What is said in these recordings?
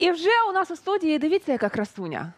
І вже у нас у студії дивіться, яка красуня.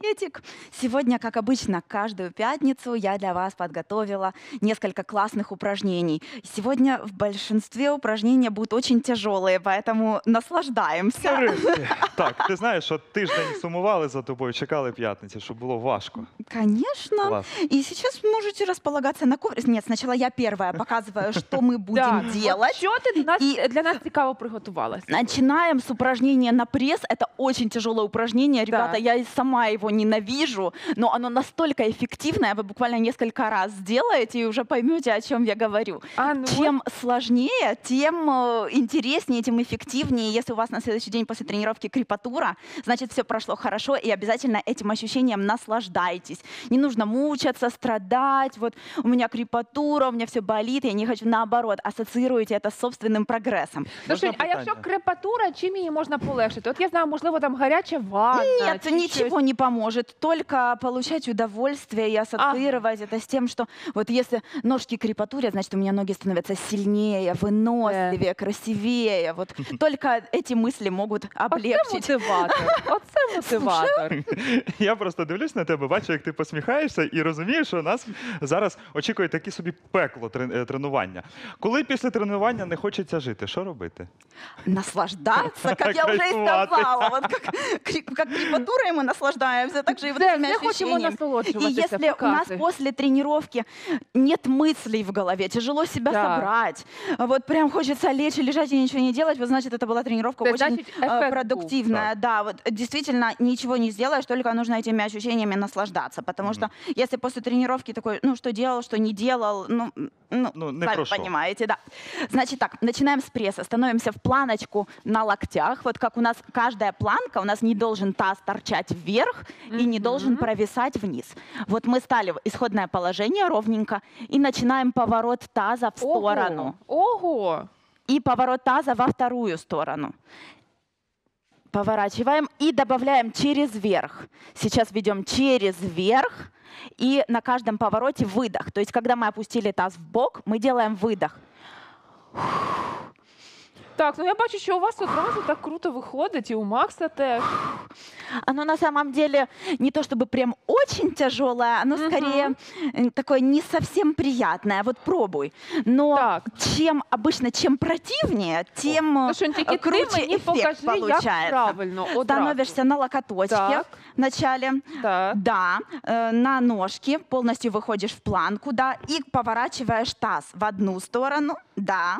Приветик! Сегодня, как обычно, каждую пятницу я для вас подготовила несколько классных упражнений. Сегодня в большинстве упражнения будут очень тяжелые, поэтому наслаждаемся. Нарешті. Так, ти знаєш, що тиждень сумували за тобою, чекали п'ятниці, щоб було важко. Конечно. Клас. И сейчас можете располагаться на ковре. Нет, сначала я первая показываю, что мы будем Так, от делать. Що ти для нас, І- для нас цікаво приготувалася? Начинаем с упражнения на пресс. Это очень тяжелое упражнение. Ребята, Так. я и сама его ненавижу, но оно настолько эффективное, вы буквально несколько раз сделаете и уже поймете, о чем я говорю. А, ну, Чем сложнее, тем э, интереснее, тем эффективнее. Если у вас на следующий день после тренировки крепатура, значит, все прошло хорошо, и обязательно этим ощущением наслаждайтесь. Не нужно мучаться, страдать. Вот у меня крепатура, у меня все болит, я не хочу. Наоборот, ассоциируйте это с собственным прогрессом. Слушай, Можна а якщо крепатура, чим її можна полегшити? От я знаю, можливо, там гаряча ванна. Нет, чи ничего щось. не поможет Только получать удовольствие и ассоциировать это с тем, что вот если ножки крепатуре, значит, у меня ноги становятся сильнее, выносливее, красивее. Вот только эти мысли могут Оце облегчить. мотиватор. Оце мотиватор. Я просто дивлюсь на тебе, бачу, як ти посміхаєшся, і розумію, що нас зараз очікує таке собі пекло трен- е, тренування. Коли після тренування не хочеться жити, що робити? Наслаждаться, как я уже и Кайфовать. сказала. Вот как, кри- как крепатурой мы наслаждаемся, так же и вот этими все ощущениями. И насолоджуватися. если у нас после тренировки нет мыслей в голове, тяжело себя Да. собрать, вот прям хочется лечь и лежать и ничего не делать, вот значит, это была тренировка То очень значит, был. продуктивная. Да, вот действительно ничего не сделаешь, только нужно этими ощущениями наслаждаться, потому что если после тренировки такой, ну что делал, что не делал, ну, ну, Ну, не сами про что. понимаете, да. Значит так, начинаем с пресса, становимся в планочку на локтях, вот как у нас каждая планка, у нас не должен таз торчать вверх и не должен провисать вниз. Вот мы стали в исходное положение ровненько и начинаем поворот таза в сторону Ого. Ого. и поворот таза во вторую сторону. Поворачиваем и добавляем через верх. Сейчас ведем через верх и на каждом повороте выдох. То есть, когда мы опустили таз в бок, мы делаем выдох. Так, ну я бачу, що у вас одразу так круто виходить, і у Макса теж. Оно на самом деле не то чтобы прям очень тяжелое, оно Мгм. скорее э, такое не совсем приятное. Вот пробуй. Но Так. чем обычно, чем противнее, тем э, Ну що, тільки ти круче мені эффект покажи, як получается. правильно. Одразу. Становишься на локоточке Так. вначале. Так. Да, э, на ножки, полностью выходишь в планку, да, и поворачиваешь таз в одну сторону, да,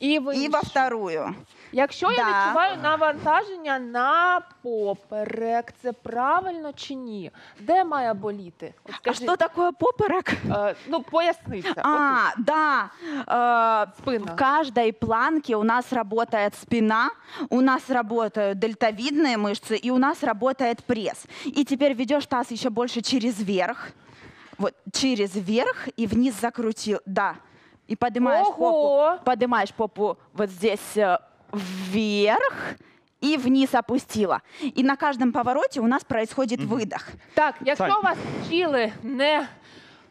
І, в и іншу. во вторую. Якщо я Да. відчуваю навантаження на поперек, це правильно чи ні? Де має боліти? От А скажи, что такое поперек? е, ну поясниця. А, да. э, Спина. В каждой планке у нас работает спина, у нас работают дельтовидные мышцы, и у нас работает пресс. И теперь ведешь таз еще больше через верх. Вот через верх и вниз закрутил. Да. И поднимаешь попу. Ого! Поднимаешь попу вот здесь э, вверх и вниз опустила. И на каждом повороте у нас происходит выдох. Так, якщо Сань. вас вчили не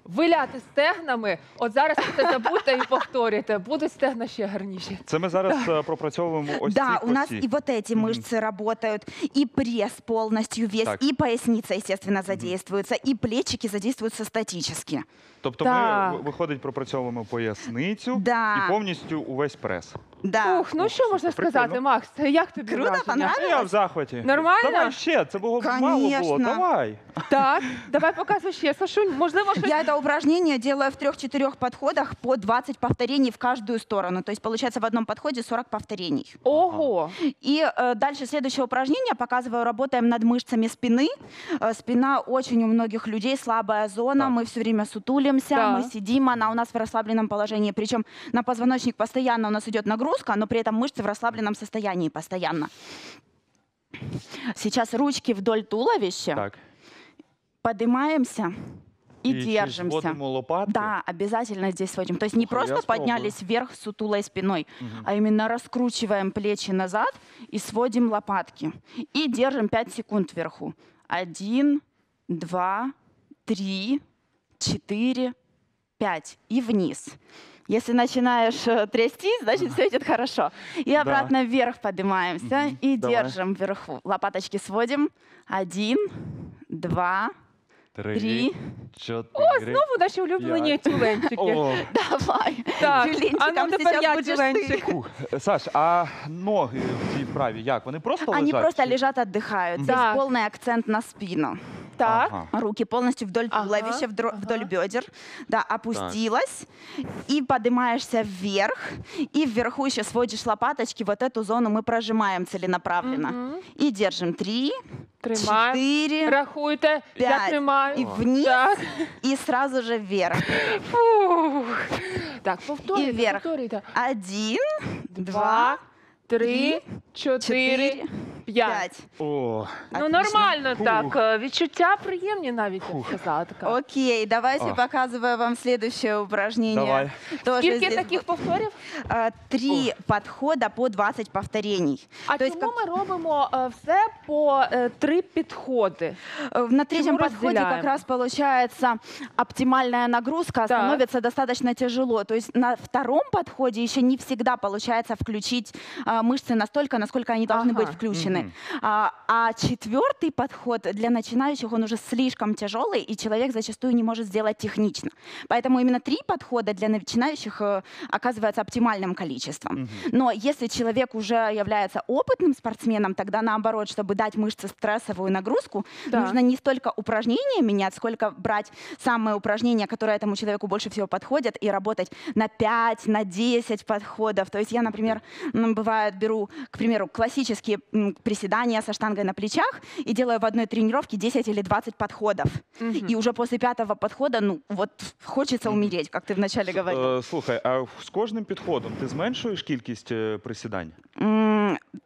виляти стегнами, от зараз ви це забудьте і повторюйте, будуть стегна ще гарніші. Це ми зараз е, пропрацьовуємо ось Да, ці у нас оці. и вот эти мышцы работают, и пресс полностью весь, Так. и поясница, естественно, задействуется, и плечики задействуются статически. Тобто Так. ми, виходить, пропрацьовуємо поясницю Да. і повністю увесь прес. Да. Ух, ну що можна прикольно. сказати, Макс? Як тобі Круто, враження? понравилось? Я в захваті. Нормально? Давай ще, це було мало було. Конечно. Давай. Так, давай показуй ще. Сашунь, можливо, щось Я это упражнение делаю в трех-четырех подходах по 20 повторений в каждую сторону. То есть получается в одном подходе 40 повторений. Ого! И э, дальше следующее упражнение показываю. Работаем над мышцами спины. Э, спина очень у многих людей слабая зона. Так. Мы все время сутулимся, Да. мы сидим, она у нас в расслабленном положении. Причем на позвоночник постоянно у нас идет нагрузка, но при этом мышцы в расслабленном состоянии постоянно. Сейчас ручки вдоль туловища. Так. Поднимаемся и, чи держимся. лопатки. Да, обязательно здесь сводим. То есть не я просто спробую. поднялись вверх с сутулой спиной, Мгм. а именно раскручиваем плечи назад и сводим лопатки. И держим 5 секунд вверху. Один, два, три, четыре, пять. И вниз. Если начинаешь э, трястись, значит все идет хорошо. И обратно вверх поднимаемся и Давай. держим вверху. Лопаточки сводим. Один, два, три. чотири. О, знову наші улюблені п'ять. тюленчики. О, Давай. Так, Тюленчиком а ну тепер сейчас я будешь тюленчик. ты. фух. Саш, а ноги в цій вправі як? Вони просто Они лежать? просто чи- лежат, отдыхают. Так. Здесь полный акцент на спину. Так. Ага. Руки полностью вдоль Ага, туловища, вдро- ага. вдоль бедер. Да, опустилась. И поднимаешься вверх. И вверху еще сводишь лопаточки. Вот эту зону мы прожимаем целенаправленно. Мгм. И держим. Три, Тримаємо. четыре. Рахуйте, я П'ять. тримаю. І вниз. Так. И сразу же вверх. Фух. Так, повторюйте, І вверх. повторюйте. Один, Два, два, три, три, чотири, четыре, п'ять. пять. О, Ну Отлично. нормально Фух. так. е, Відчуття приємні навіть я б сказала. така. Окей, давайте А. показываю вам следующее упражнение. Давай. Тоже Скільки здесь таких повторів? а, Три подхода по 20 повторений. А То есть чому ми робимо е, все по е, три підходи? Э, На третьем Чему подходе как разделяем? раз получается оптимальная нагрузка, Так. становится достаточно тяжело. То есть на втором подходе еще не всегда получается включить а, мышцы настолько, насколько они должны Ага. быть включены. Мгм. А, а четвертый подход для начинающих, он уже слишком тяжелый, и человек зачастую не может сделать технично. Поэтому именно три подхода для начинающих э, оказывается оптимальным количеством. Но если человек уже является опытным спортсменом, тогда наоборот, чтобы дать мышце стрессовую нагрузку, Да. нужно не столько упражнения менять, сколько брать самые упражнения, которые этому человеку больше всего подходят, и работать на 5, на 10 подходов. То есть я, например, бывает беру, к примеру, классические приседания со штангой на плечах и делаю в одной тренировке 10 или 20 подходов. И уже после пятого подхода, ну вот, хочется умереть, как ты вначале говорил. Е, Слухай, а з кожним підходом ти зменшуєш кількість е, присідань?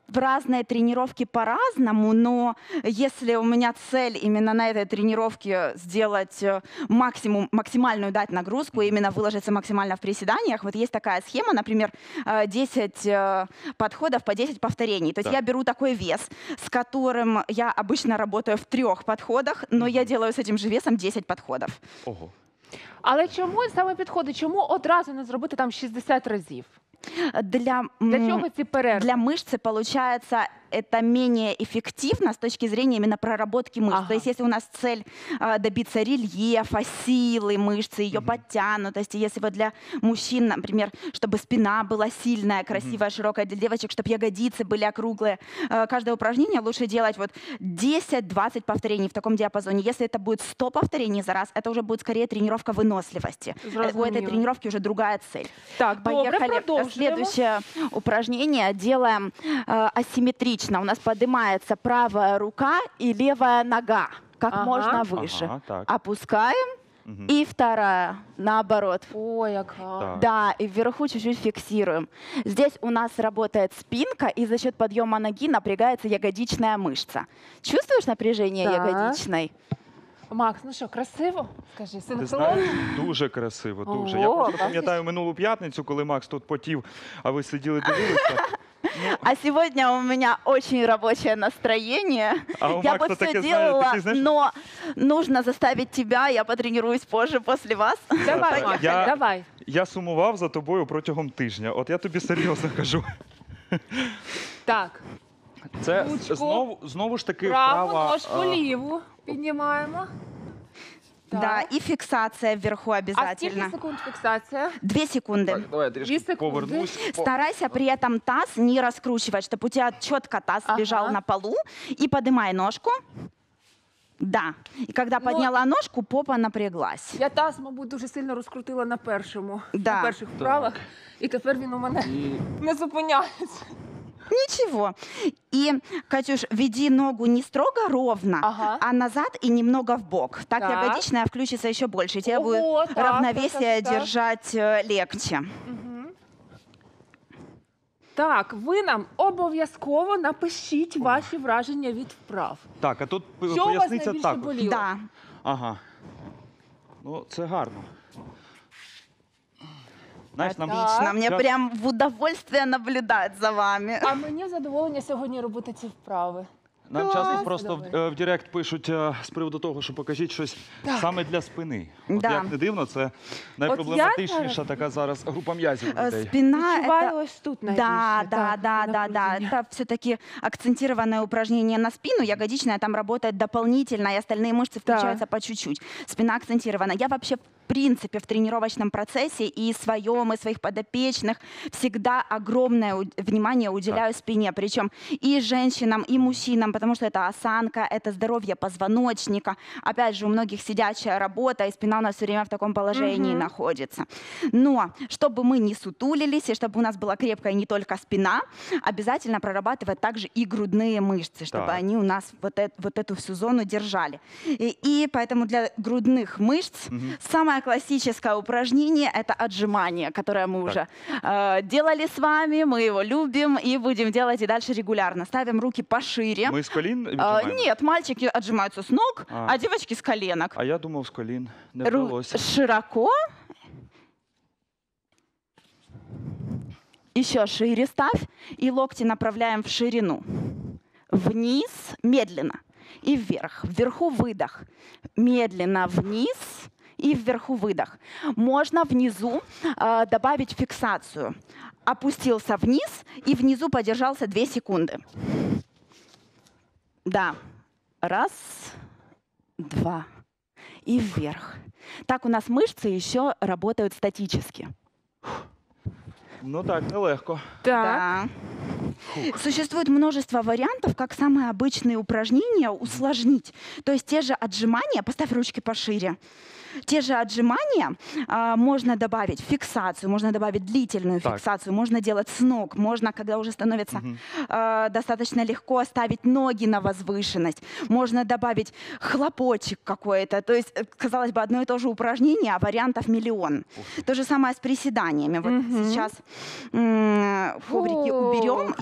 В разные тренировки по-разному, но если у меня цель именно на этой тренировке сделать э, максимум, максимальную дать нагрузку, именно выложиться максимально в приседаниях, вот есть такая схема, например, э, 10 э, подходов по 10 повторений. То есть Так. я беру такой вес, с которым я обычно работаю в трех подходах, но я делаю с этим же весом 10 подходов. Ого. Але чому саме підходи? Чому одразу не зробити там 60 разів? Для, Для чого ці перерви? Для мышцы получается это менее эффективно с точки зрения именно проработки мышц. Ага. То есть если у нас цель а, добиться рельефа, силы мышцы, ее подтянутости, если вот для мужчин, например, чтобы спина была сильная, красивая, широкая, для девочек, чтобы ягодицы были округлые, э, каждое упражнение лучше делать вот 10-20 повторений в таком диапазоне. Если это будет 100 повторений за раз, это уже будет скорее тренировка выносливости. Э, У этой тренировки уже другая цель. Так, добре, Поехали. продовжуємо. Следующее упражнение делаем э, асимметрично. У нас поднимается правая рука и левая нога как Ага. можно выше. Ага, так. Опускаем и вторая наоборот. Ой, яка. Так. Да, и вверху чуть-чуть фиксируем. Здесь у нас работает спинка, и за счет подъема ноги напрягается ягодичная мышца. Чувствуешь напряжение Так. ягодичной? Макс, ну що, красиво? Скажи, Ти синхронно? знаєш, дуже красиво, дуже. Я О, просто бачиш? пам'ятаю минулу п'ятницю, коли Макс тут потів, а ви сиділи дивилися. А сегодня у меня очень рабочее настроение. А у я Макса бы все таке, знаєте, делала, такий, знаєш, но нужно заставить тебя, я потренируюсь позже после вас. Давай, Я- Макс, я- давай. я сумував за тобою протягом тижня. От я тобі серйозно кажу. Так, Це Ручку. знову, знову ж таки праву вправа, ножку а, ліву піднімаємо. Так. Да, и фиксация вверху А скільки обязательно. секунд фіксація? Две секунды. Так, давай я Дві трішки секунди. повернусь. О, Старайся при этом таз не раскручивать, чтобы у тебя четко таз Ага. лежал на полу. И поднимай ножку. Да. И когда Ну, подняла ножку, попа напряглась. Я таз, мабуть, дуже сильно розкрутила на першому, Да. на перших вправах, і тепер він у мене не зупиняється. Ничего. И, Катюш, веди ногу не строго ровно, Ага. а назад и немного в бок. Так, Так. ягодичная включится еще больше. и Тебе Ого, будет так, равновесие так, так, так. держать э, легче. Мгм. Так, ви нам обов'язково напишіть ваші враження від вправ. Так, а тут п- Що у вас поясниця найбільше також. боліло? Да. Ага. Ну, це гарно. Знаєш, нам Так. Отлично. Мне Сейчас- прям в удовольствие наблюдать за вами. А мені задоволення сьогодні робити ці вправи. Нам Клас. часто просто в, Давай. е, в Директ пишуть е, з приводу того, що покажіть щось Так. саме для спини. От Да. як не дивно, це я найпроблематичніша зараз- така зараз група м'язів у Э, людей. Спина Відчуваю это... ось тут Да, найбільше. да, так, да, да, да. напруження. Это все-таки акцентированное упражнение на спину. Ягодичная там работает дополнительно, и остальные мышцы Да. включаются по чуть-чуть. Спина акцентирована. Я вообще в принципе в тренировочном процессе и своем, и своих подопечных всегда огромное внимание уделяю спине. Причем и женщинам, и мужчинам, потому что это осанка, это здоровье позвоночника. Опять же, у многих сидячая работа, и спина у нас все время в таком положении Мгм. находится. Но чтобы мы не сутулились, и чтобы у нас была крепкая не только спина, обязательно прорабатывать также и грудные мышцы, чтобы Так. они у нас вот, э- вот эту всю зону держали. И, и поэтому для грудных мышц Мгм. самое классическое упражнение – это отжимание, которое мы уже э, делали с вами, мы его любим и будем делать и дальше регулярно. Ставим руки пошире. Ми з колін А, віджимаємо? нет, мальчики отжимаются с ног, А. а, девочки с коленок. А я думав з колін. Не Ру- вдалося. широко. Еще шире ставь. И локти направляем в ширину. Вниз, медленно. И вверх. Вверху выдох. Медленно вниз и вверху выдох. Можно внизу э, добавить фиксацию. Опустился вниз и внизу подержался 2 секунды. Да. Раз, два и вверх. Так у нас мышцы еще работают статически. Ну так, нелегко. Так. Да. Существует множество вариантов, как самые обычные упражнения усложнить. То есть те же отжимания, поставь ручки пошире. Те же отжимания а, можно добавить фиксацию, можно добавить длительную Так. фиксацию, можно делать с ног, можно, когда уже становится Мгм. а, достаточно легко ставить ноги на возвышенность, можно добавить хлопочек какой-то. То есть, э, казалось бы, одно и то же упражнение, а вариантов миллион. То же самое с приседаниями. Вот Мгм. сейчас Фу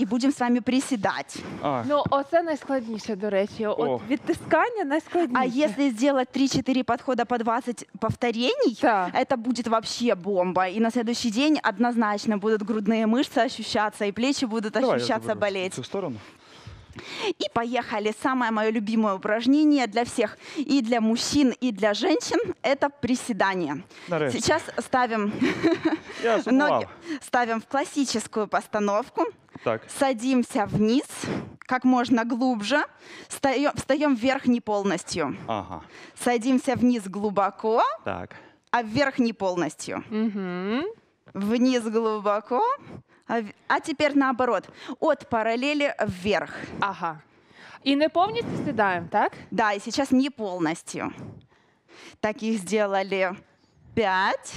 уберем и будем с вами приседать. А, Ну, оце найскладніше, до речі. О. От відтискання найскладніше. А если сделать 3-4 подхода по 20 повторений, Так. это будет вообще бомба. И на следующий день однозначно будут грудные мышцы ощущаться, и плечи будут давай я ощущаться, заберу в болеть. Цю сторону. И поехали. Самое мое любимое упражнение для всех, и для мужчин, и для женщин, это приседание. Нарешті. Сейчас ставим Я ноги, сумував. ставим в классическую постановку, Так. садимся вниз, как можно глубже, встаем, встаем вверх не полностью, Ага. садимся вниз глубоко, Так. а вверх не полностью. Угу. Вниз глубоко, а, в- а теперь наоборот, от параллели вверх. Ага. І не повністю сідаємо, так? Да, и сейчас не полностью. Таких сделали пять.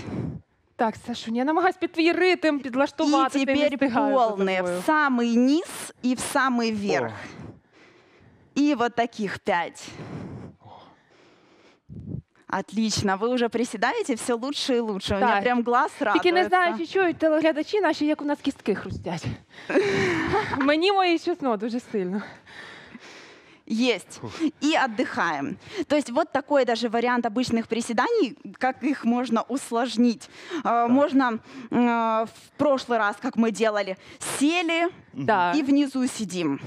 Так, Сашунь, я намагаюсь під твій ритм И підлаштувати. ти не теперь встигаю за полные тобою. в самый низ и в самый верх. И вот таких пять. Отлично, вы уже приседаете все лучше и лучше. У меня Так. прям глаз радуется. Тільки не знаю, чи чують телеглядачі наші, як у нас кістки хрустять. Мені мої чесно дуже сильно. Есть. И отдыхаем. То есть вот такой даже вариант обычных приседаний, как их можно усложнить. Э, Можно э, в прошлый раз, как мы делали, сели Да. и внизу сидим.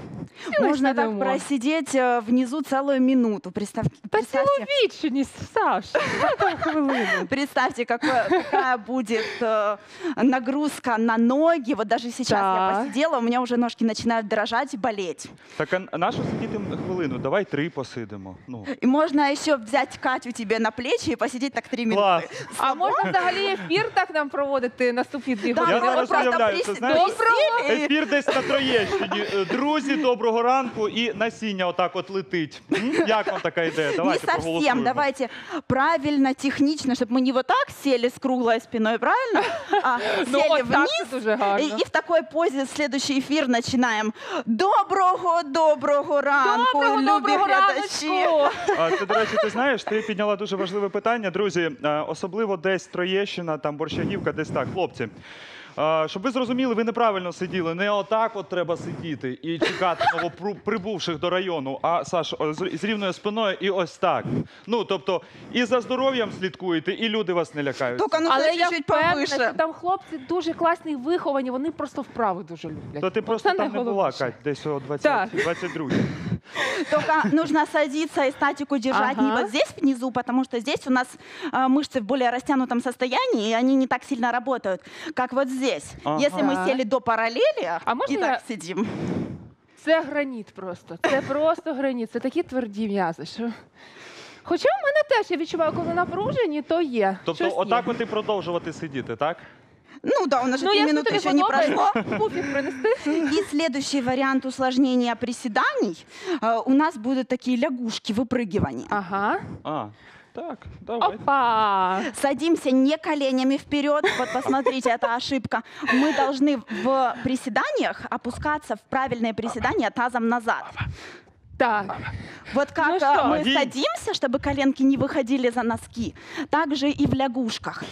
И Можно так сидимо. просидеть э, внизу целую минуту. Представь, Та представьте, вічність, Саш. що там хвилину. Представьте, какое- какая будет э, нагрузка на ноги. Вот даже сейчас я Так. посидела, у меня уже ножки начинают дрожать и болеть. Так, а нащо сидіти хвилину? Давай три посидимо. Ну. И можно еще взять Катю тебе на плечи и посидеть так три минуты. Клас. А можна взагалі ефір так нам проводити наступні дві Да, години? Я мы зараз просто уявляю, це прис- знаєш, присели и- Ефір десь на Троєщині. Е, Друзі, доброго ранку. І насіння отак от летить. М? Як вам така ідея? Давайте не совсем. проголосуємо. Давайте правильно, технично, чтобы мы не вот так сели с круглой спиной, правильно? А Ну, сели от так вниз. це дуже И, гарно. и в такой позе следующий эфир начинаем. Доброго, доброго ранку, Доброго, любі доброго глядачі. раночку! А, Це, до речі, ти знаєш, ти підняла дуже важливе питання, друзі. Е, Особливо десь Троєщина, там Борщагівка, десь так, хлопці. щоб ви зрозуміли, ви неправильно сиділи. Не отак от треба сидіти і чекати новоприбувших до району, а Саш, з рівною спиною і ось так. Ну тобто, і за здоров'ям слідкуєте, і люди вас не лякають. Только ну Але я впевнена, що там хлопці дуже класні, виховані, вони просто вправи дуже люблять. То ти просто там не була. Кать, десь о 20, Так. 22. Только нужно садиться и статику держать не Ага. вот здесь внизу, потому что здесь у нас э, мышцы в более растянутом состоянии, и они не так сильно работают, как вот здесь. Ага. Если мы Так. сели до параллели А можно и так я- сидим. Це граніт просто. Це просто граніт. Це такі тверді м'язи. Що... Хоча в мене теж я відчуваю, коли напружені, то є. Тобто, Щось є. отак от і продовжувати сидіти, так? Ну да, у нас же Ну, три якщо минуты тобі еще не прошло. подобається, пуфік принести. И следующий вариант усложнения приседаний э, у нас будут такие лягушки, выпрыгивания. Ага. А, так, давай. Опа! Садимся не коленями вперед. Вот посмотрите, это ошибка. Мы должны в приседаниях опускаться в правильное приседание тазом назад. Так. Вот как Ну э, что? мы Один. садимся, чтобы коленки не выходили за носки, так же и в лягушках.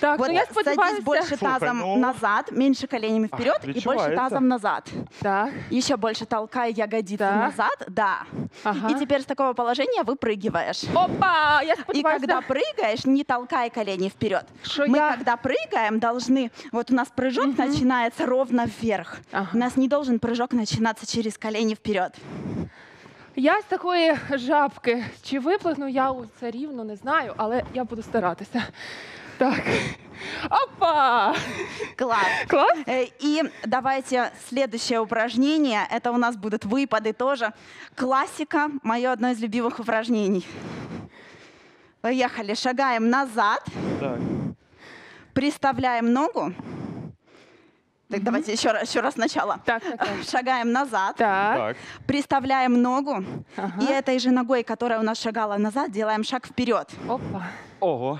Так, Вот ну я садись сподіваюся. больше Слушай, тазом ну- назад, меньше коленями вперед и больше відчувається. тазом назад. Так. Еще больше толкай ягодицы Так. назад, да. Ага. И теперь с такого положения выпрыгиваешь. Опа! Я И сподіваюся. когда прыгаешь, не толкай колени вперед. Что Мы, я- когда прыгаем, должны... Вот у нас прыжок начинается ровно вверх. Ага. У нас не должен прыжок начинаться через колени вперед. Я з такої жабки чи виплигну я у це рівно не знаю, але я буду старатися. Так. Опа! Класс. Клас? Э, И давайте следующее упражнение. Это у нас будут выпады тоже. Классика, мое одно из любимых упражнений. Поехали. Шагаем назад, Так. приставляем ногу. Так, давайте еще раз, еще раз сначала. Так, так, так. Шагаем назад, Так. Так. приставляем ногу. Ага. И этой же ногой, которая у нас шагала назад, делаем шаг вперед. Опа. Ого.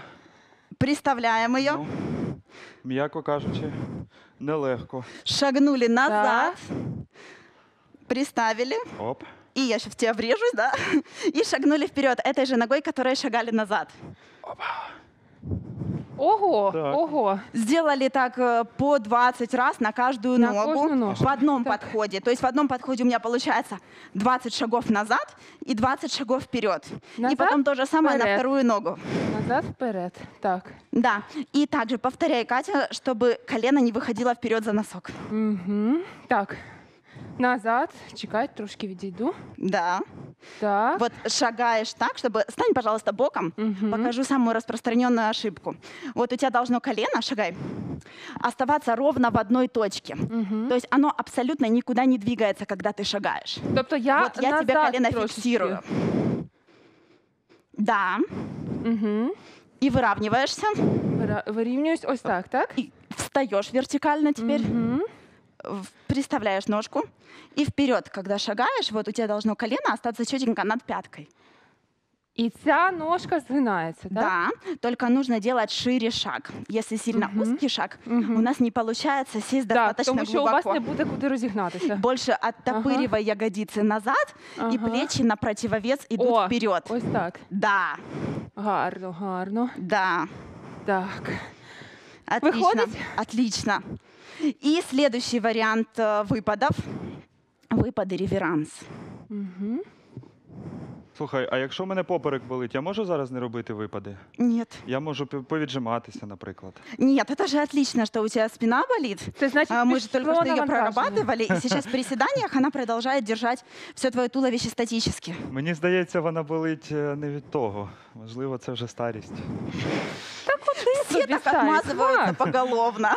Приставляем ее, Ну, м'яко кажучи, нелегко. шагнули назад, приставили. Оп. И я сейчас в тебя врежусь, да? И шагнули вперед этой же ногой, которой шагали назад. Ого, Так. ого. Сделали так э, по 20 раз на каждую На ногу каждую в одном Так. подходе. То есть в одном подходе у меня получается 20 шагов назад и 20 шагов вперед. И Назад, потом то же самое на вперед. вторую ногу. Назад, вперед. Так. Да. И также повторяй, Катя, чтобы колено не выходило вперед за носок. Угу. Так. Назад. Чекай, трошки відійду. Да. Так. Вот шагаешь так, чтобы... Стань, пожалуйста, боком. Мгм. Покажу самую распространенную ошибку. Вот у тебя должно колено, шагай, оставаться ровно в одной точке. Мгм. То есть оно абсолютно никуда не двигается, когда ты шагаешь. Тобто я вот я тебе колено трошечки. фиксирую. Да. Угу. И выравниваешься. Вирівнююсь ось так, так? И встаешь вертикально теперь. Мгм в- Приставляешь ножку. И вперед, когда шагаешь, вот у тебя должно колено остаться четенько над пяткой. І ця ножка згинається, так? Да, только нужно делать шире шаг. Если сильно Мгм. узкий шаг, Мгм. у нас не получается сесть Так, достаточно тому що у вас глубоко. не буде куди розігнатися. Больше оттопыривай ягодицы назад, и Ага. плечи на противовес идут О, вперед. Ось так. Да, Гарно, гарно. да. Так. Отлично. Выходит? Отлично. И следующий вариант э, выпадов. Выпады реверанс. Угу. Слухай, а якщо в мене поперек болить, я можу зараз не робити випади? Нет. Я можу пі- повіджиматися, наприклад. Нет, это же отлично, что у тебя спина болит. Це значить, А, Мы же только пішло что ее навантаження. прорабатывали, и сейчас в приседаниях она продолжает держать все твое туловище статически. Мені здається, вона болить е, не від того. Можливо, це вже старість. Все собі так старість. отмазываются Клас. поголовно.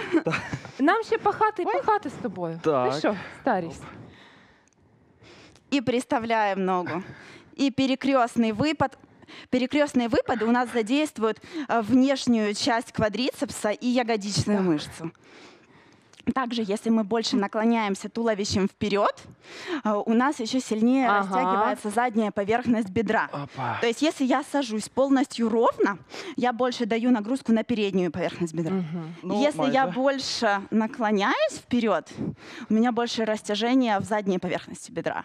Нам ще пахати і пахати з тобою. Так. Ти що, старість? И приставляем ногу. И перекрестный выпад. Перекрестные выпады у нас задействуют э, внешнюю часть квадрицепса и ягодичную мышцу. Также, если мы больше наклоняемся туловищем вперед, э, у нас еще сильнее Ага. растягивается задняя поверхность бедра. Опа. То есть, если я сажусь полностью ровно, я больше даю нагрузку на переднюю поверхность бедра. Угу. Ну, если я майже. больше наклоняюсь вперед, у меня больше растяжение в задней поверхности бедра.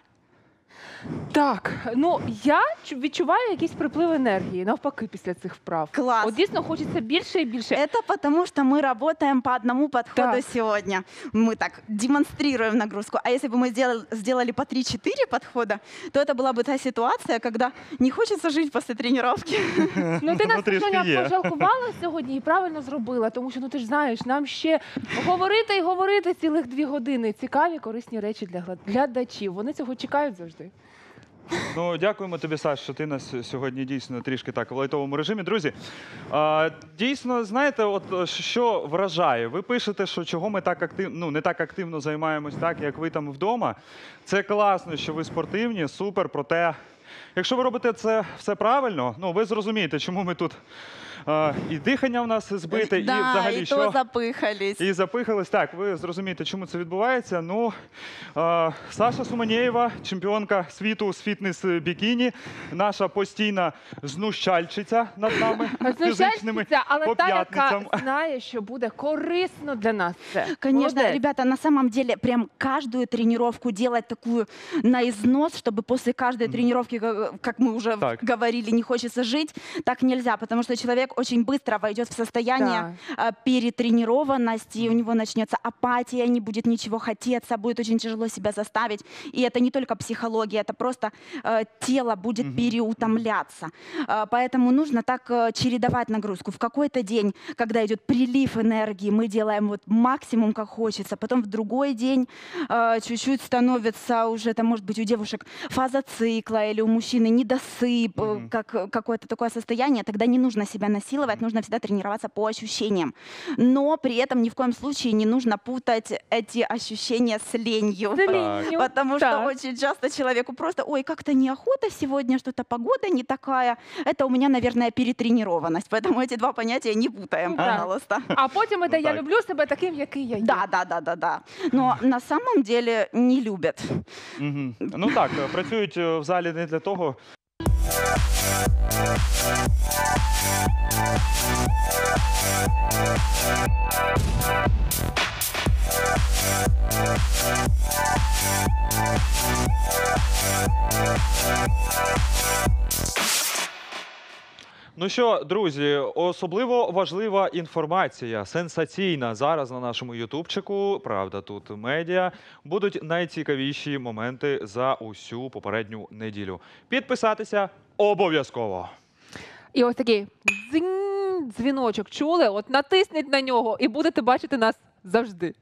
Так, ну я чу- відчуваю якийсь приплив енергії навпаки після цих вправ. Клас. От дійсно хочеться більше і більше. Это потому, что мы работаем по одному подходу Так. сегодня. Мы так демонстрируем нагрузку. А если бы мы сделали, сделали по 3-4 подхода, то это была бы та ситуация, когда не хочется жить после тренировки. Ну ти нас Ну, трішки Соня, є. пожалкувала сьогодні і правильно зробила, тому що ну ти ж знаєш, нам ще говорити і говорити цілих дві години. Цікаві, корисні речі для гла- глядачів. Вони цього чекають завжди. Ну, дякуємо тобі, Саш, що ти нас сьогодні дійсно трішки так в лайтовому режимі. Друзі, а, дійсно, знаєте, от е, що вражає? Ви пишете, що чого ми так активно, ну не так активно займаємось, так як ви там вдома. Це класно, що ви спортивні, супер. Проте, якщо ви робите це все правильно, ну ви зрозумієте, чому ми тут. е, і дихання в нас збите, і да, взагалі и що. то запыхались. І запихались. Так, ви зрозумієте, чому це відбувається. Ну, е, Саша Суманієва, чемпіонка світу з фітнес-бікіні, наша постійна знущальчиця над нами фізичними Знущається, але по та, яка п'ятницям. знає, що буде корисно для нас це. Конечно, Молодець. ребята, на самом деле прям каждую тренировку делать такую на износ, чтобы после каждой тренировки, как как мы уже Так. говорили, не хочется жить, так нельзя, потому что человек очень быстро войдет в состояние а, перетренированности, у него начнется апатия, не будет ничего хотеться, будет очень тяжело себя заставить. И это не только психология, это просто э, тело будет переутомляться. А, Поэтому нужно так э, чередовать нагрузку. В какой-то день, когда идет прилив энергии, мы делаем вот максимум, как хочется. Потом в другой день э, чуть-чуть становится уже, это может быть у девушек фаза цикла или у мужчины недосып, э, Мгм. как э, какое-то такое состояние. Тогда не нужно себя насиловать, нужно всегда тренироваться по ощущениям. Но при этом ни в коем случае не нужно путать эти ощущения с ленью. Селінню. Потому Так. что очень часто человеку просто, ой, как-то неохота сегодня, что-то погода не такая. Это у меня, наверное, перетренированность. Поэтому эти два понятия не путаем, Да. пожалуйста. А потім іде, Ну, я так. люблю себе таким, який я є. Да, да, да, да, да. Но на самом деле не любят. Мгм. Ну так, е, працюють е, в залі не для того. Ну що, друзі, особливо важлива інформація, сенсаційна зараз на нашому ютубчику. Правда, тут медіа будуть найцікавіші моменти за усю попередню неділю. Підписатися обов'язково. І ось такий дзинь, дзвіночок чули? От натисніть на нього і будете бачити нас завжди.